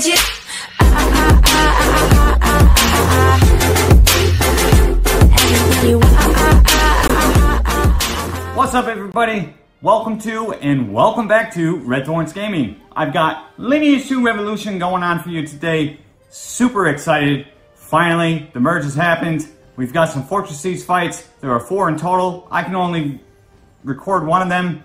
What's up, everybody? Welcome to and welcome back to Redthorn's Gaming. I've got Lineage 2 Revolution going on for you today. Super excited. Finally, the merge has happened. We've got some Fortress Siege fights. There are four in total. I can only record one of them,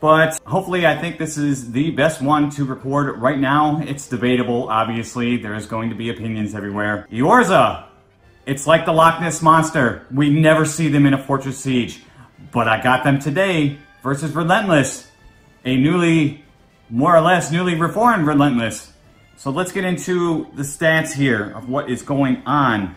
but hopefully I think this is the best one to record right now. It's debatable, obviously. There's going to be opinions everywhere. Eorza. Uh, it's like the Loch Ness Monster. We never see them in a Fortress Siege. But I got them today versus Relentless, a newly, more or less, newly reformed Relentless. So let's get into the stats here of what is going on.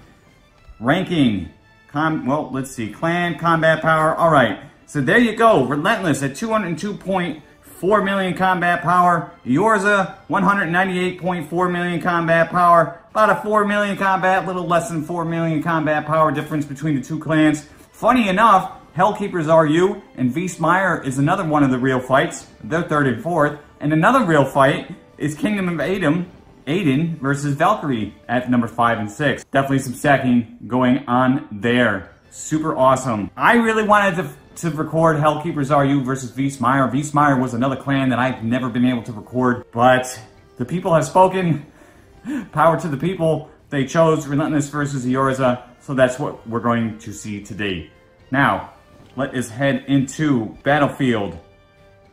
Ranking, com, well, let's see, clan, combat power, all right. So there you go, Relentless at 202.4 million combat power. Eorza, uh, 198.4 million combat power. About a 4 million combat, little less than 4 million combat power difference between the two clans. Funny enough, Hellkeepers RU and Viesmeyer is another one of the real fights. They're third and fourth. And another real fight is Kingdom of Aiden, Aiden versus Valkyrie at number five and six. Definitely some stacking going on there. Super awesome. I really wanted to, to record Hellkeepers RU versus Viesmeyer. Viesmeyer was another clan that I've never been able to record, but the people have spoken. Power to the people. They chose Relentless versus Eorza, so that's what we're going to see today. Now, let us head into Battlefield.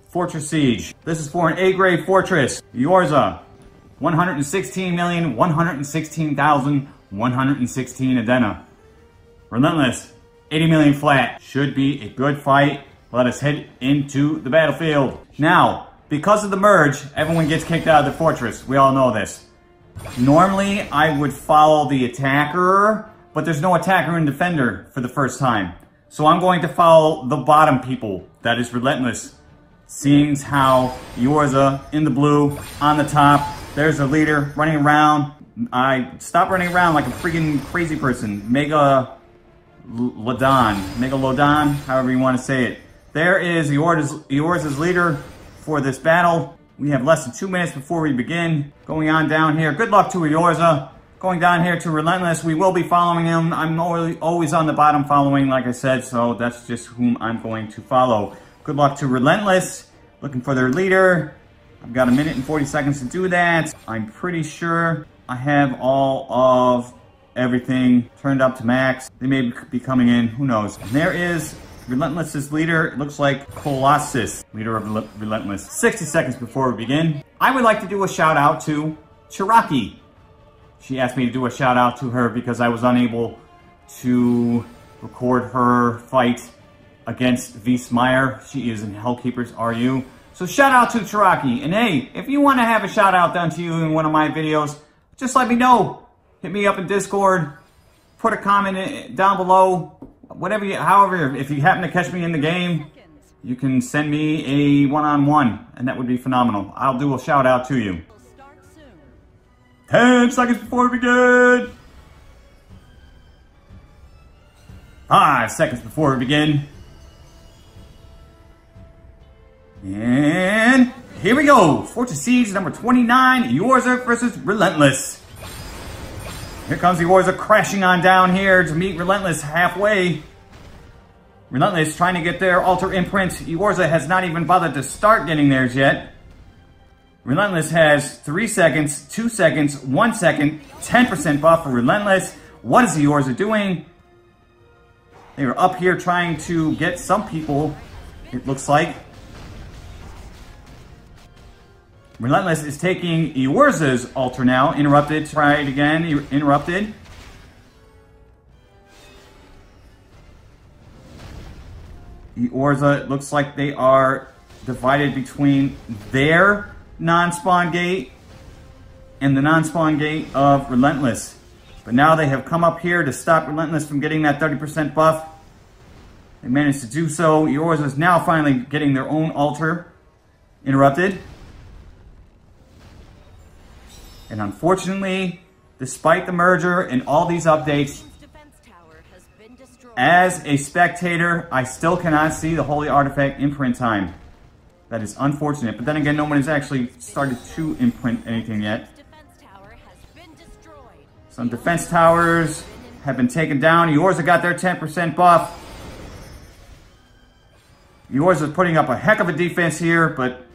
Fortress Siege. This is for an A-grade fortress. Eorza. 116,116,116 Adena. Relentless. 80 million flat. Should be a good fight. Let us head into the battlefield. Now, because of the merge, everyone gets kicked out of the fortress. We all know this. Normally, I would follow the attacker, but there's no attacker and defender for the first time. So I'm going to follow the bottom people. That is Relentless. Seeing how Eorza in the blue on the top. There's a leader running around. I stop running around like a freaking crazy person. Mega Ladon. Mega Lodon, however you want to say it. There is Eorza's leader for this battle. We have less than two minutes before we begin. Going on down here. Good luck to Eorza. Going down here to Relentless, we will be following him. I'm always on the bottom following, like I said, so that's just whom I'm going to follow. Good luck to Relentless. Looking for their leader. I've got a minute and 40 seconds to do that. I'm pretty sure I have all of everything turned up to max. They may be coming in, who knows. And there is Relentless's leader. Looks like Colossus, leader of Relentless. 60 seconds before we begin. I would like to do a shout out to Chiraki. She asked me to do a shout out to her because I was unable to record her fight against Viesmeyer. She is in Hellkeepers RU. So shout out to Chiraki. And hey, if you want to have a shout out done to you in one of my videos, just let me know. Hit me up in Discord. Put a comment down below. Whatever you, however, if you happen to catch me in the game, you can send me a one-on-one, -on -one, and that would be phenomenal. I'll do a shout out to you. 10 seconds before we begin. Five seconds before we begin. And here we go. Fortress Siege number 29, Eorza versus Relentless. Here comes Eorza crashing on down here to meet Relentless halfway. Relentless trying to get their altar imprint. Eorza has not even bothered to start getting theirs yet. Relentless has 3 seconds, 2 seconds, 1 second, 10% buff for Relentless. What is the Eorza doing? They are up here trying to get some people, it looks like. Relentless is taking Eorza's altar now. Interrupted, try it again, interrupted. Eorza, it looks like they are divided between their non-spawn gate and the non-spawn gate of Relentless. But now they have come up here to stop Relentless from getting that 30% buff. They managed to do so. Yours is now finally getting their own altar interrupted. And unfortunately, despite the merger and all these updates, as a spectator, I still cannot see the Holy Artifact imprint time. That is unfortunate. But then again, no one has actually started to imprint anything yet. Some defense towers have been taken down. Yours have got their 10% buff. Yours is putting up a heck of a defense here, but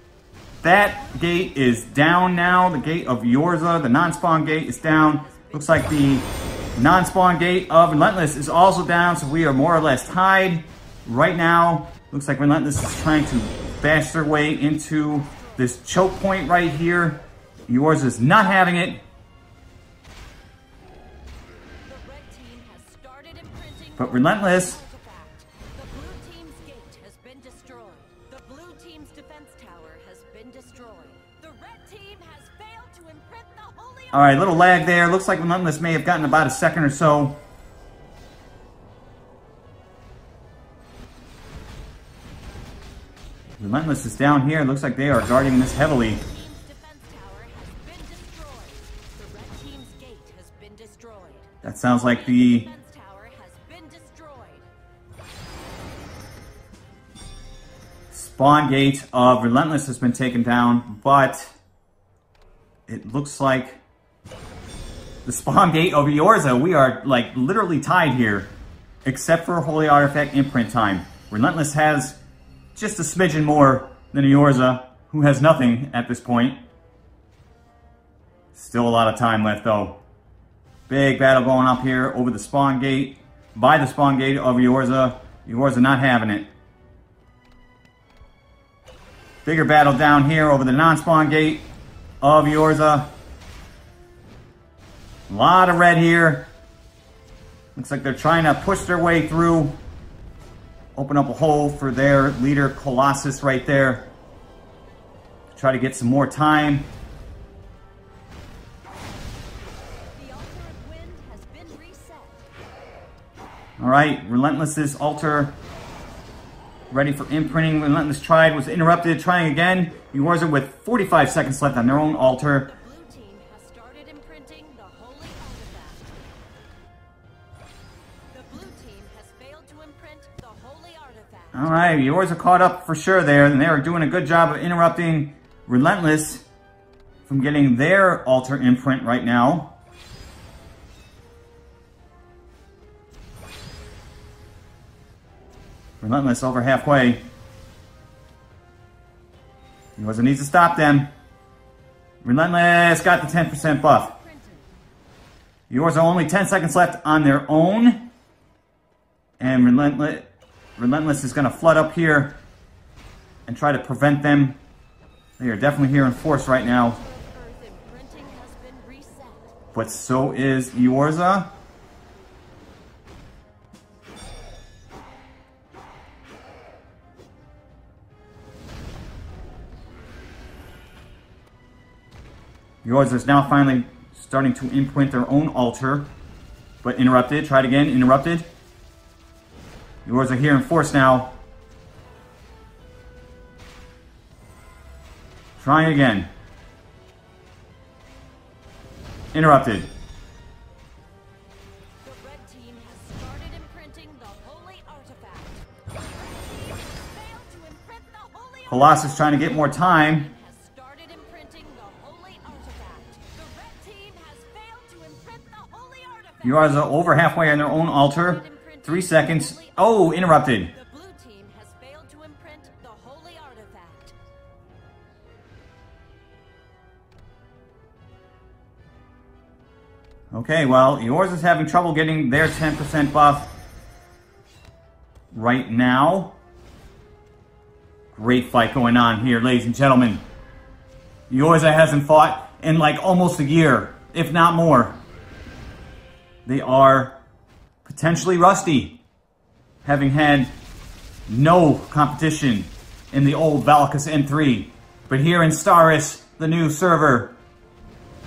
that gate is down now. The gate of Yorza, the non-spawn gate is down. Looks like the non-spawn gate of Relentless is also down, so we are more or less tied. Right now, looks like Relentless is trying to bash their way into this choke point right here. Yours is not having it. But Relentless All right, little lag there. Looks like Relentless may have gotten about a second or so. Relentless is down here. Looks like they are guarding this heavily. team's defense tower has been destroyed. The red team's gate has been destroyed. That sounds like the Defense tower has been destroyed. spawn gate of Relentless has been taken down, but it looks like the spawn gate of Eorza, we are like literally tied here, except for Holy Artifact imprint time. Relentless has just a smidgen more than Eorza, who has nothing at this point. Still a lot of time left though. Big battle going up here over the spawn gate, by the spawn gate of Eorza. Eorza not having it. Bigger battle down here over the non-spawn gate of Yorza. A lot of red here. Looks like they're trying to push their way through. Open up a hole for their leader, Colossus, right there. Try to get some more time. All right, Relentless's altar ready for imprinting. Relentless tried, was interrupted, trying again. Yorza with 45 seconds left on their own altar. All right, yours are caught up for sure there, and they are doing a good job of interrupting Relentless from getting their altar imprint right now. Relentless over halfway. He wasn't needs to stop them. Relentless got the 10% buff. Yours are only 10 seconds left on their own. And Relentless, Relentless is going to flood up here and try to prevent them. They are definitely here in force right now. But so is Eorza. Eorza is now finally starting to imprint their own altar. But interrupted. Tried again. Interrupted. Eorza here in force now. Trying again. Interrupted. The red team has started imprinting the holy artifact. The red team has failed to imprint the holy Colossus trying to get more time. has started imprinting the holy artifact. The red team has failed to imprint the holy artifact. You are over halfway on their own altar. Three seconds. Oh, interrupted. The blue team has failed to imprint the holy artifact. Okay, well, yours is having trouble getting their 10% buff right now. Great fight going on here, ladies and gentlemen. Yours hasn't fought in like almost a year, if not more. They are potentially rusty, having had no competition in the old Valkis N3. But here in Staris, the new server,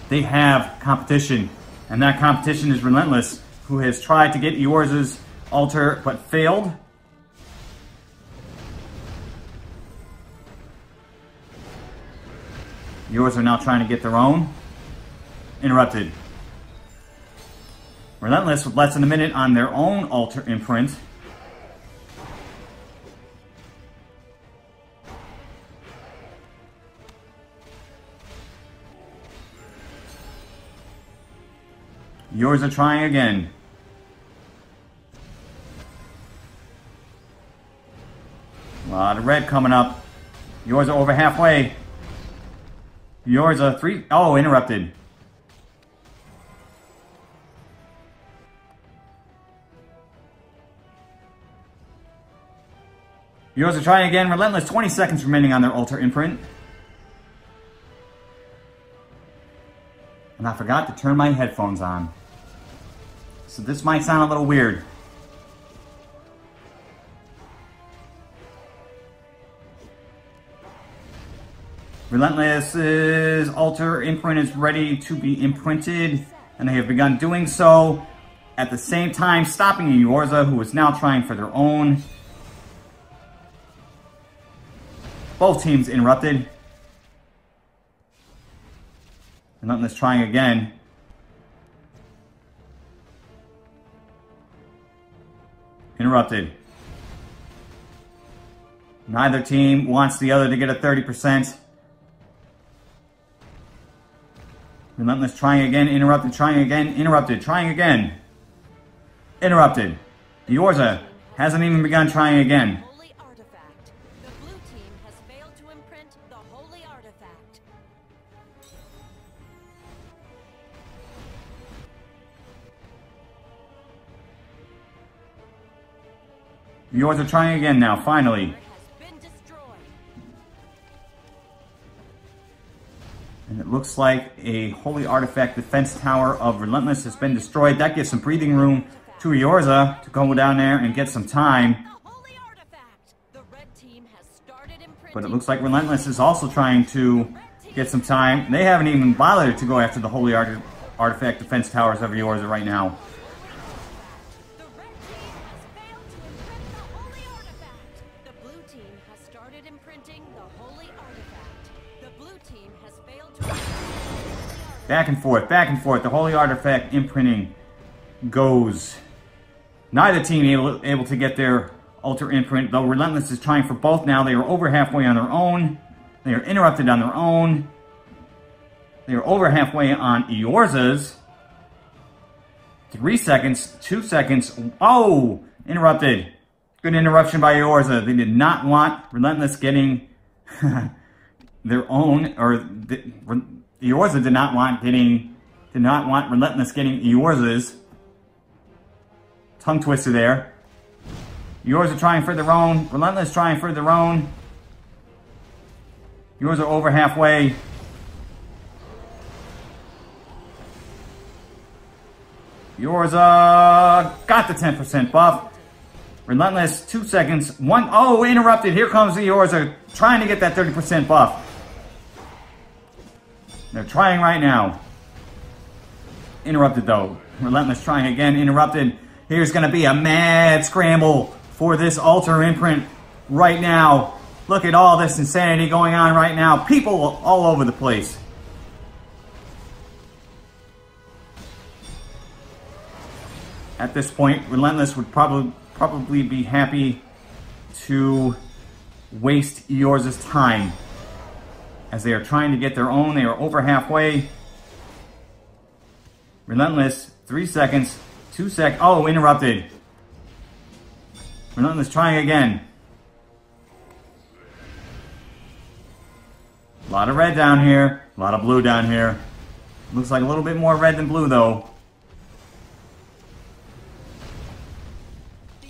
they have competition. And that competition is Relentless, who has tried to get Eorza's altar but failed. Yours are now trying to get their own. Interrupted. Relentless with less than a minute on their own altar imprint. Yours are trying again. A lot of red coming up. Yours are over halfway. Yours are three. Oh, interrupted. Yours are trying again. Relentless 20 seconds remaining on their altar imprint. And I forgot to turn my headphones on. So this might sound a little weird. Relentless's altar imprint is ready to be imprinted, and they have begun doing so. At the same time, stopping Eorza, who is now trying for their own. Both teams interrupted. Relentless trying again. Interrupted. Neither team wants the other to get a 30%. Relentless trying again, interrupted, trying again, interrupted, trying again. Interrupted. Eorza hasn't even begun trying again. Eorza trying again now, finally. And it looks like a Holy Artifact Defense Tower of Relentless has been destroyed. That gives some breathing room to Eorza to go down there and get some time. But it looks like Relentless is also trying to get some time. They haven't even bothered to go after the Holy Art Artifact Defense Towers of Eorza right now. Back and forth, back and forth. The Holy Artifact imprinting goes. Neither team able, able to get their Altar imprint, though Relentless is trying for both now. They are over halfway on their own. They are interrupted on their own. They are over halfway on Eorza's. Three seconds, two seconds. Oh, interrupted. Good interruption by Eorza. They did not want Relentless getting their own, or the, Eorza did not want getting, did not want Relentless getting Eorza's. Tongue twister there. Yours are trying for their own. Relentless trying for their own. Yours are over halfway. Yours uh got the 10% buff. Relentless, two seconds. One oh interrupted. Here comes the yours are trying to get that 30% buff. They're trying right now. Interrupted though. Relentless trying again. Interrupted. Here's gonna be a mad scramble for this altar imprint right now. Look at all this insanity going on right now. People all over the place. At this point, Relentless would probably probably be happy to waste Eorza's time as they are trying to get their own. They are over halfway. Relentless, three seconds, two sec. Oh, interrupted. Relentless trying again. A lot of red down here, a lot of blue down here. Looks like a little bit more red than blue though.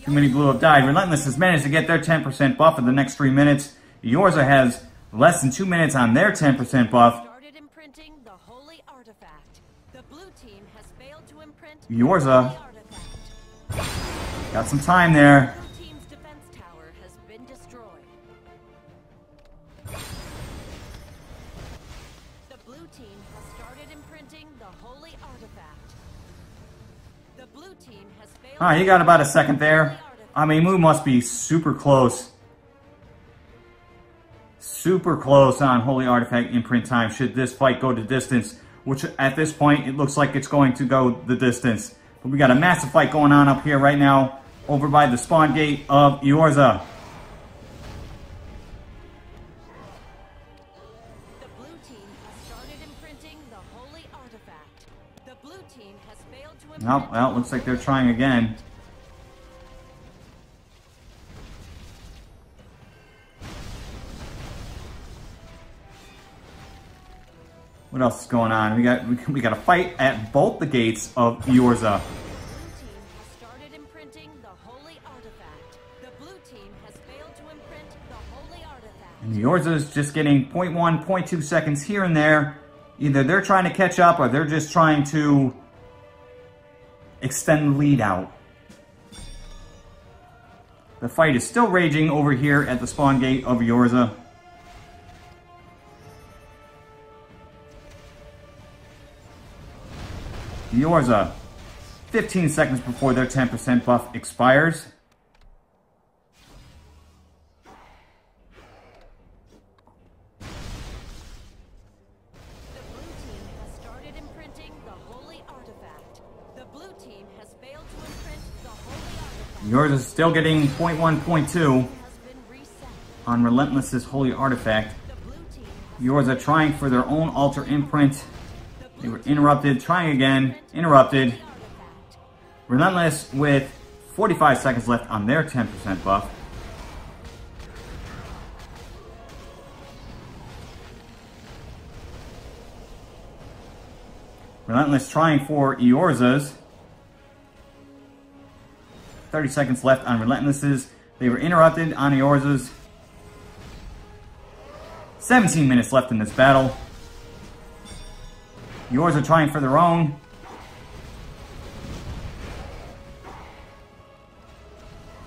Too many blue have died. Relentless has managed to get their 10% buff in the next three minutes. Eorza has less than two minutes on their 10% buff. Started imprinting the holy artifact. The blue team has failed to imprint Eorza. the holy uh, artifact. Got some time there. Blue team's defense tower has been destroyed. The blue team has started imprinting the holy artifact. The blue team has failed. Alright, you got about a second there. I mean, Moo must be super close. Super close on Holy Artifact imprint time should this fight go to distance, which at this point, it looks like it's going to go the distance. But we got a massive fight going on up here right now over by the spawn gate of Eorza. The blue team has started imprinting the holy artifact. The blue team has failed to Oh, well, looks like they're trying again. What else is going on? We got we, we got a fight at both the gates of artifact. And Eorza is just getting 0.1, 0.2 seconds here and there. Either they're trying to catch up or they're just trying to extend the lead out. The fight is still raging over here at the spawn gate of Eorza. Eorza, uh, 15 seconds before their 10% buff expires. The blue team has started imprinting the holy artifact. The blue team has failed to imprint the holy artifact. Yours is still getting 0.1, 0.2 Has been reset. on Relentless's Holy Artifact. The blue team has Yours are trying for their own altar imprint. They were interrupted, trying again, interrupted. Relentless with 45 seconds left on their 10% buff. Relentless trying for Eorza's. 30 seconds left on Relentless's. They were interrupted on Eorza's. 17 minutes left in this battle. Yours are trying for their own.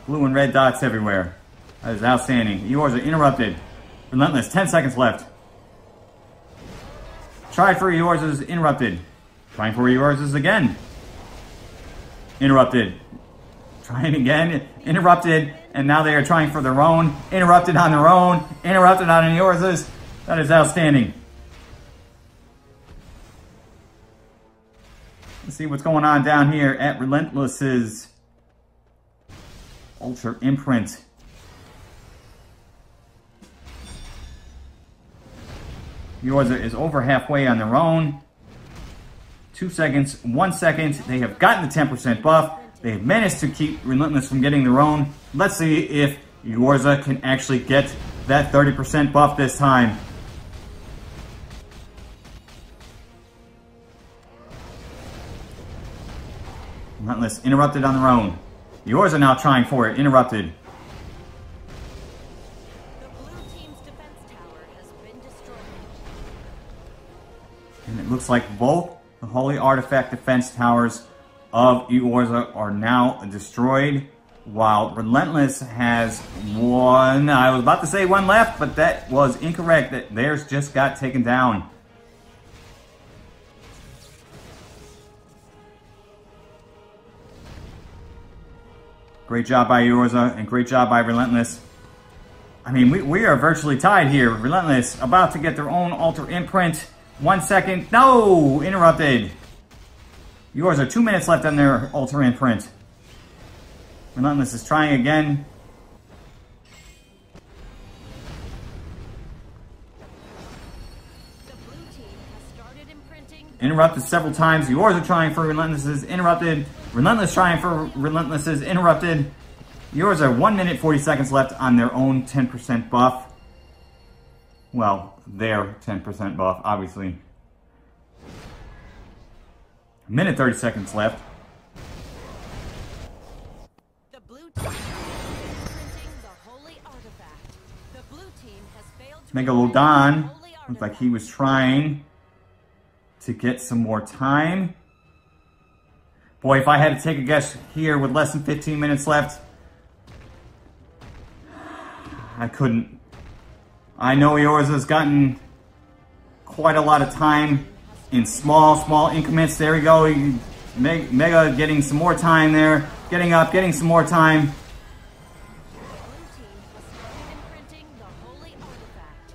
Blue and red dots everywhere. That is outstanding. Yours are interrupted. Relentless, 10 seconds left. Try for yours is interrupted. Trying for yours is again. Interrupted. Trying again, interrupted, and now they are trying for their own. Interrupted on their own. Interrupted on yours is. That is outstanding. Let's see what's going on down here at Relentless's Altar Imprint. Yours is over halfway on their own. Two seconds, one second. They have gotten the 10% buff. They have managed to keep Relentless from getting their own. Let's see if Yorza can actually get that 30% buff this time. Relentless interrupted on their own. Yours are now trying for it, interrupted. And it looks like both the Holy Artifact defense towers of Eorza are now destroyed, while Relentless has one. I was about to say one left, but that was incorrect. That theirs just got taken down. Great job by Eorza and great job by Relentless. I mean, we, we are virtually tied here. Relentless about to get their own altar imprint. One second. No! Interrupted. Yours are two minutes left on their altar imprint. Relentless is trying again. The blue team has started imprinting Interrupted several times. Yours are trying for Relentless is interrupted. Relentless trying for Relentless is interrupted. Yours are 1 minute 40 seconds left on their own 10% buff. Well, their 10% buff, obviously. Minute 30 seconds left. The blue team the holy artifact. The blue team has failed to Megalodon imprint the holy looked like he was trying to get some more time. Boy, if I had to take a guess here with less than 15 minutes left, I couldn't. I know yours has gotten quite a lot of time in small, small increments. There we go. Mega getting some more time there. Getting up, getting some more time. The blue team has started imprinting the holy artifact.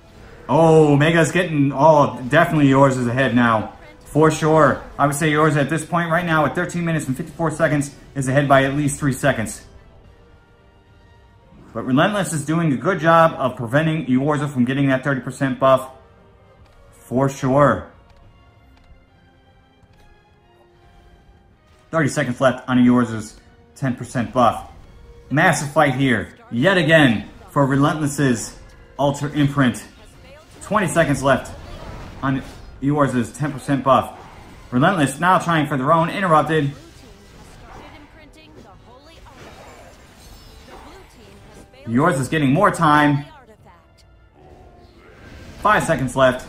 Oh, Mega's getting, oh, definitely yours is ahead now. For sure. I would say yours at this point right now at 13 minutes and 54 seconds is ahead by at least 3 seconds. But Relentless is doing a good job of preventing Eorza from getting that 30% buff. For sure. 30 seconds left on yours 10% buff. Massive fight here, yet again, for Relentless's Altar Imprint. 20 seconds left on yours is 10% buff. Relentless now trying for their own, interrupted. Yours is getting more time. Five seconds left.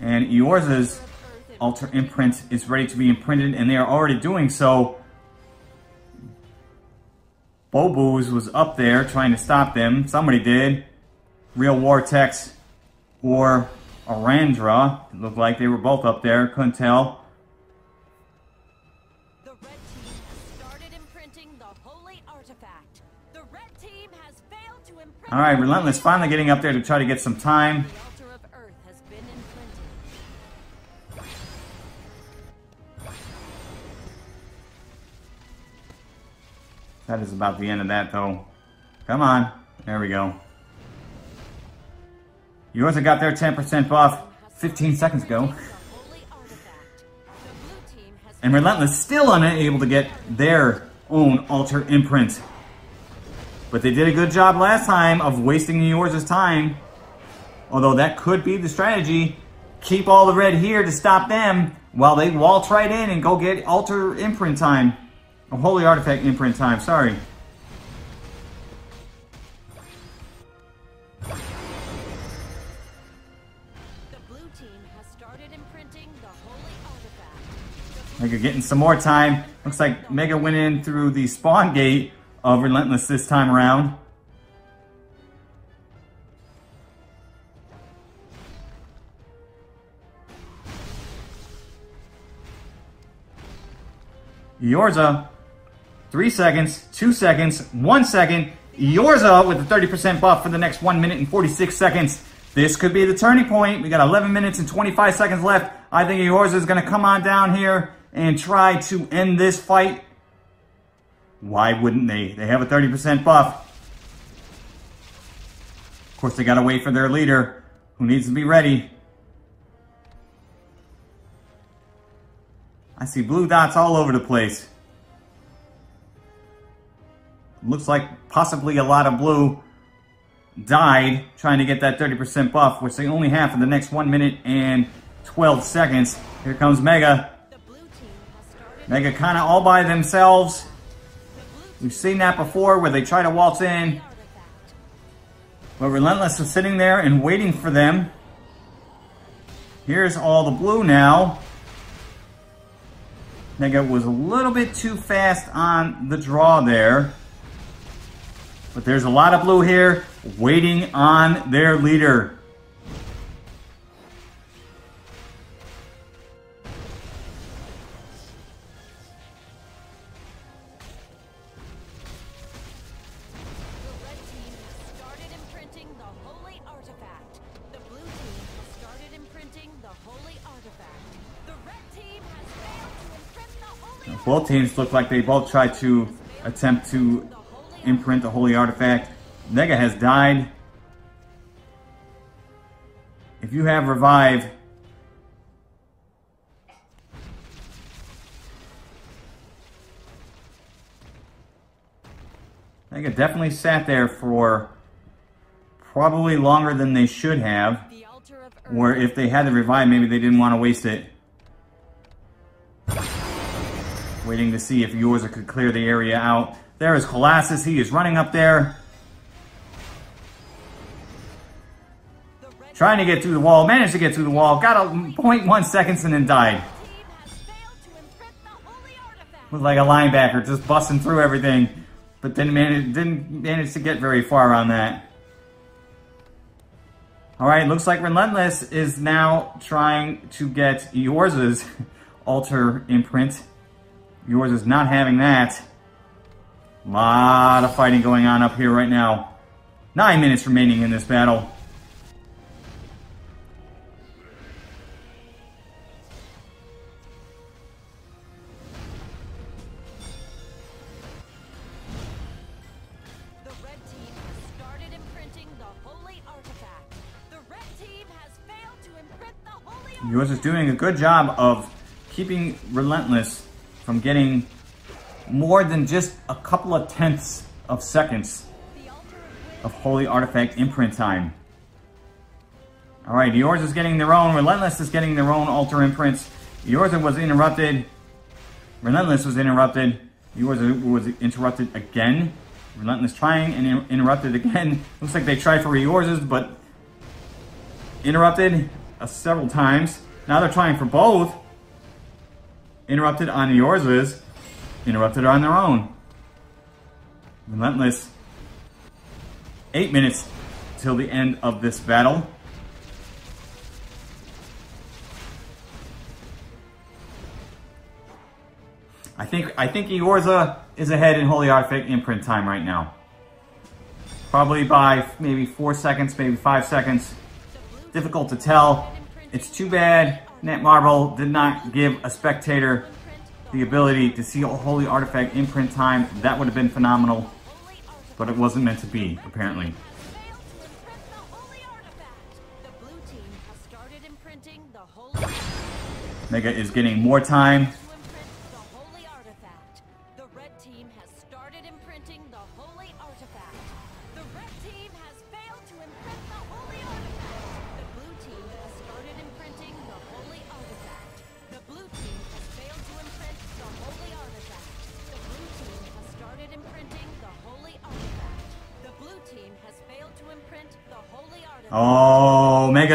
And yours' altar imprint is ready to be imprinted, and they are already doing so. Boboos was up there trying to stop them. Somebody did. Real Vortex or Arandra. It looked like they were both up there. Couldn't tell. The red team has started imprinting the holy artifact. The red team has failed to imprint. All right, Relentless finally getting up there to try to get some time. The altar of earth has been imprinted. That is about the end of that, though. Come on. There we go. Yours got their 10% buff 15 seconds ago. And Relentless still unable to get their own altar imprint. But they did a good job last time of wasting yours' time. Although that could be the strategy. Keep all the red here to stop them while they waltz right in and go get altar imprint time. Or holy artifact imprint time, sorry. Mega getting some more time. Looks like Mega went in through the spawn gate of Relentless this time around. Yorza, three seconds, two seconds, one second. Yorza with the 30% buff for the next one minute and 46 seconds. This could be the turning point. We got 11 minutes and 25 seconds left. I think Yorza is going to come on down here and try to end this fight. Why wouldn't they? They have a 30% buff. Of course, they got to wait for their leader, who needs to be ready. I see blue dots all over the place. Looks like possibly a lot of blue died trying to get that 30% buff, which they only have for the next 1 minute and 12 seconds. Here comes Mega. Mega kind of all by themselves. We've seen that before where they try to waltz in, but Relentless is sitting there and waiting for them. Here's all the blue now. Mega was a little bit too fast on the draw there. But there's a lot of blue here waiting on their leader. Both teams look like they both tried to attempt to imprint the holy artifact. Nega has died. If you have revive, Nega definitely sat there for probably longer than they should have. The altar of earth. Or if they had the revive, maybe they didn't want to waste it. Waiting to see if Yorza could clear the area out. There is Colossus. He is running up there, trying to get through the wall. Managed to get through the wall. Got a 0.1 seconds and then died. Was like a linebacker, just busting through everything, but didn't manage, didn't manage to get very far on that. All right, looks like Relentless is now trying to get Yorza's altar imprint. Yours is not having that. A lot of fighting going on up here right now. Nine minutes remaining in this battle. The red team has started imprinting the holy artifact. The red team has failed to imprint the holy Yours is doing a good job of keeping Relentless from getting more than just a couple of tenths of seconds of Holy Artifact imprint time. Alright, yours is getting their own. Relentless is getting their own altar imprints. Yours was interrupted. Relentless was interrupted. Yours was interrupted again. Relentless trying and in- interrupted again. Looks like they tried for yours, but interrupted uh, several times. Now they're trying for both. Interrupted on yours, is interrupted on their own. Relentless eight minutes till the end of this battle. I think I think Eorza is ahead in Holy Artifact imprint time right now. Probably by maybe four seconds, maybe five seconds. Difficult to tell. It's too bad Netmarble did not give a spectator the ability to see a Holy Artifact imprint time. That would have been phenomenal, but it wasn't meant to be, apparently. failed to imprint the holy artifact. The blue team has started imprinting the holy Mega is getting more time.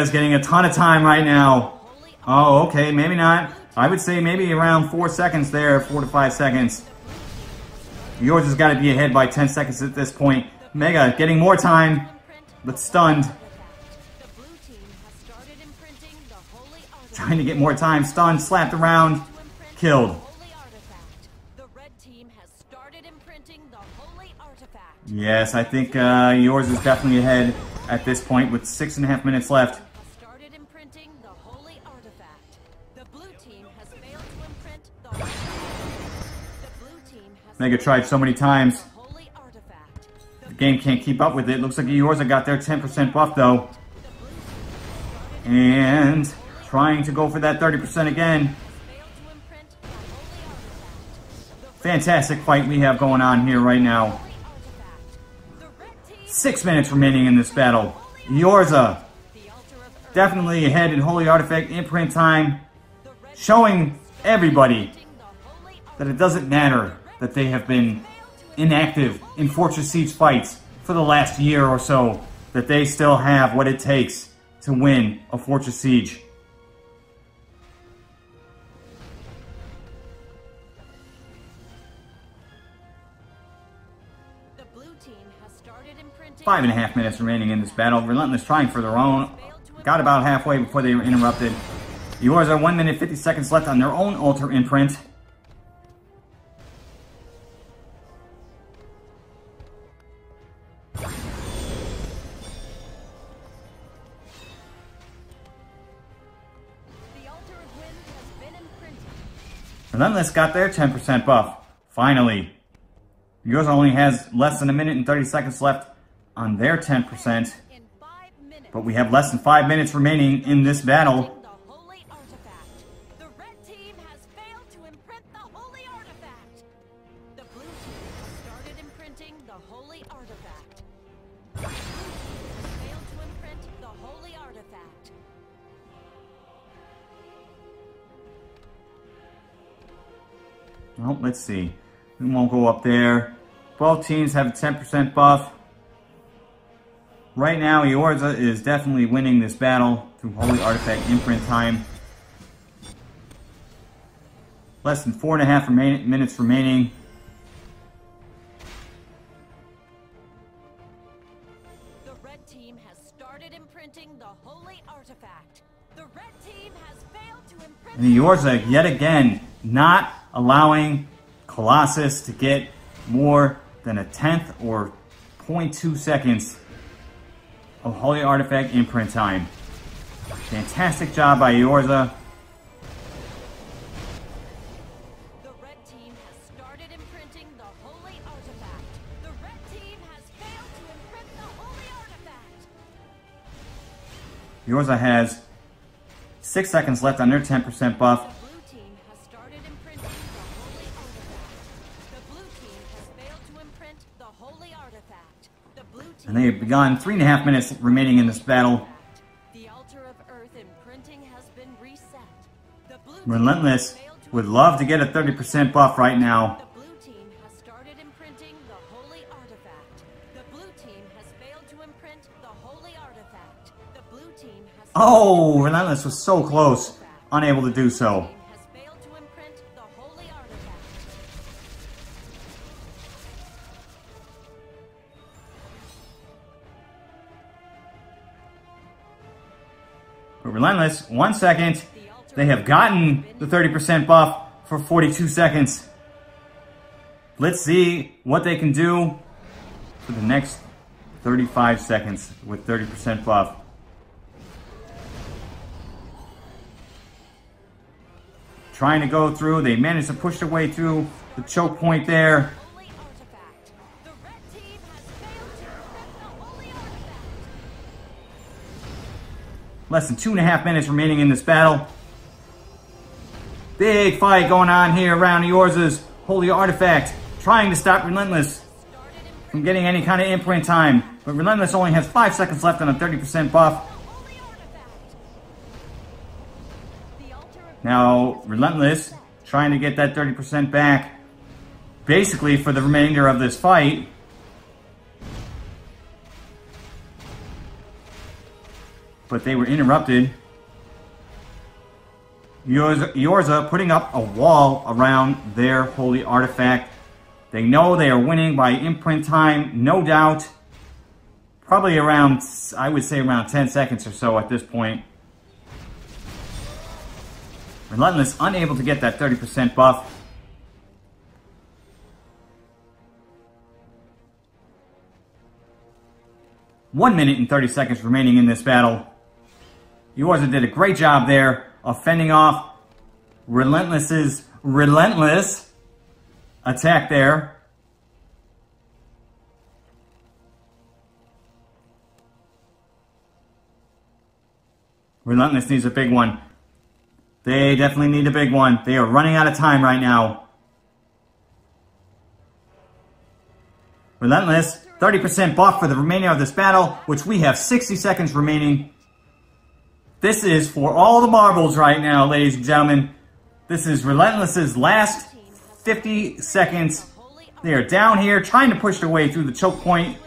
Mega's getting a ton of time right now. Oh, okay, maybe not. I would say maybe around four seconds there, four to five seconds. Yours has got to be ahead by 10 seconds at this point. Mega getting more time, but stunned. Trying to get more time. Stunned, slapped around, killed. Yes, I think uh, yours is definitely ahead at this point with six and a half minutes left. Mega tried so many times. the holy artifact. The game can't keep up with it. Looks like yours got their 10% buff though. And trying to go for that 30% again. Failed to imprint the holy artifact. The red Fantastic fight we have going on here right now. holy artifact. The red team Six minutes remaining in this battle. Yorza the altar of earth. Uh, definitely ahead in Holy Artifact imprint time, showing everybody team the holy that it doesn't matter that they have been inactive in Fortress Siege fights for the last year or so, that they still have what it takes to win a Fortress Siege. The blue team has started imprinting Five and a half minutes remaining in this battle. Relentless trying for their own. Got about halfway before they were interrupted. Yours are 1 minute 50 seconds left on their own altar imprint. Relentless got their 10% buff. Finally. Yours only has less than a minute and 30 seconds left on their 10%. In five minutes. But we have less than five minutes remaining in this battle. Let's see. We won't go up there. Both teams have a 10% buff. Right now, Eorza is definitely winning this battle through Holy Artifact imprint time. Less than four and a half remain- minutes remaining. The red team has started imprinting the holy artifact. The red team has failed to imprint And Eorza, yet again, not allowing Colossus to get more than a tenth or 0.2 seconds of Holy Artifact imprint time. Fantastic job by Yorza. The red team has started imprinting the holy artifact. The red team has failed to imprint the holy artifact. Eorza has Six seconds left on their 10% buff. And they have begun three and a half minutes remaining in this battle. The altar of earth imprinting has been reset. The blue Relentless has failed to would love to get a 30% buff right now. The blue team has started imprinting the holy artifact. The blue team has failed to imprint the holy artifact. The blue team has Oh, Relentless was so close. Unable to do so. Relentless, one second. They have gotten the 30% buff for 42 seconds. Let's see what they can do for the next 35 seconds with 30% buff. Trying to go through, they managed to push their way through the choke point there. Less than two and a half minutes remaining in this battle. Big fight going on here around Eorzea's Holy Artifact, trying to stop Relentless from getting any kind of imprint time. But Relentless only has five seconds left on a 30% buff. Now, Relentless trying to get that 30% back basically for the remainder of this fight. But they were interrupted. Eorzea putting up a wall around their holy artifact. They know they are winning by imprint time, no doubt. Probably around, I would say around 10 seconds or so at this point. Relentless unable to get that 30% buff. One minute and 30 seconds remaining in this battle. Eorzea did a great job there of fending off Relentless's relentless attack there. Relentless needs a big one. They definitely need a big one. They are running out of time right now. Relentless, 30% buff for the remainder of this battle, which we have 60 seconds remaining. This is for all the marbles right now, ladies and gentlemen. This is Relentless's last 50 seconds. They are down here trying to push their way through the choke point.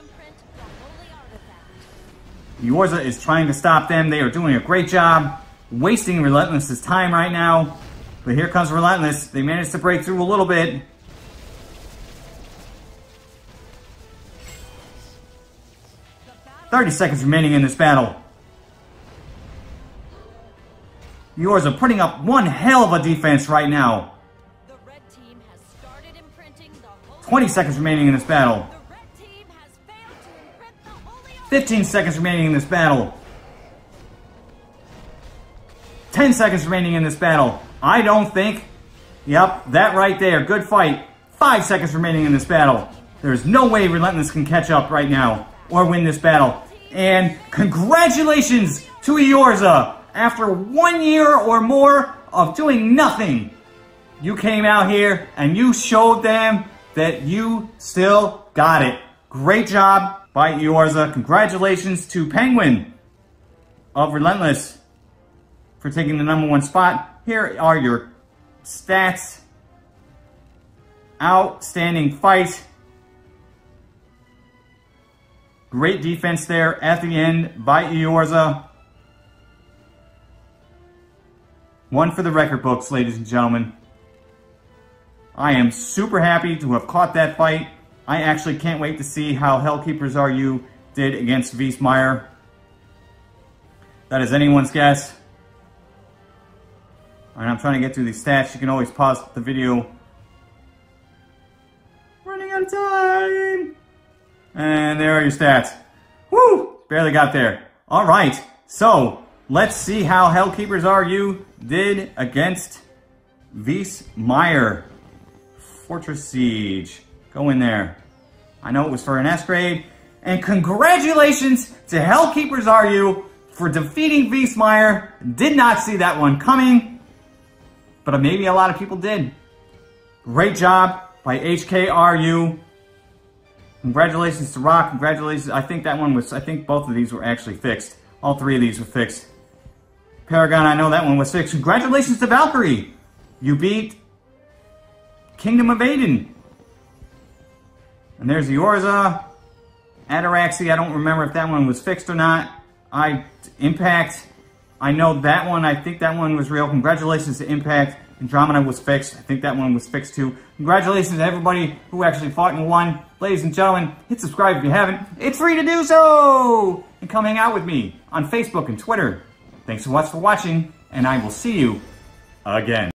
Eorzea is trying to stop them. They are doing a great job, wasting Relentless's time right now. But here comes Relentless. They managed to break through a little bit. Thirty seconds remaining in this battle. Eorzea putting up one hell of a defense right now. The red team has started imprinting the holy 20 seconds remaining in this battle. The red team has to the holy 15 seconds remaining in this battle. 10 seconds remaining in this battle. I don't think. Yep, that right there. Good fight. 5 seconds remaining in this battle. There's no way Relentless can catch up right now or win this battle. And congratulations to Eorzea. After one year or more of doing nothing, you came out here and you showed them that you still got it. Great job by Eorzea. Congratulations to Penguin of Relentless for taking the number one spot. Here are your stats. Outstanding fight. Great defense there at the end by Eorzea. One for the record books, ladies and gentlemen. I am super happy to have caught that fight. I actually can't wait to see how Hellkeepers RU did against Wiesmeyer. That is anyone's guess. Alright, I'm trying to get through these stats. You can always pause the video. Running out of time! And there are your stats. Woo! Barely got there. Alright, so let's see how Hellkeepers RU did against Wiesmeyer. Fortress Siege. Go in there. I know it was for an S grade. And congratulations to Hellkeepers RU for defeating Wiesmeyer. Did not see that one coming, but maybe a lot of people did. Great job by HKRU. Congratulations to Rock. Congratulations. I think that one was, I think both of these were actually fixed. All three of these were fixed. Paragon, I know that one was fixed. Congratulations to Valkyrie. You beat Kingdom of Aden. And there's the Orza. Ataraxy, I don't remember if that one was fixed or not. I Impact, I know that one. I think that one was real. Congratulations to Impact. Andromeda was fixed. I think that one was fixed too. Congratulations to everybody who actually fought and won. Ladies and gentlemen, hit subscribe if you haven't. It's free to do so! And come hang out with me on Facebook and Twitter. Thanks so much for watching, and I will see you again.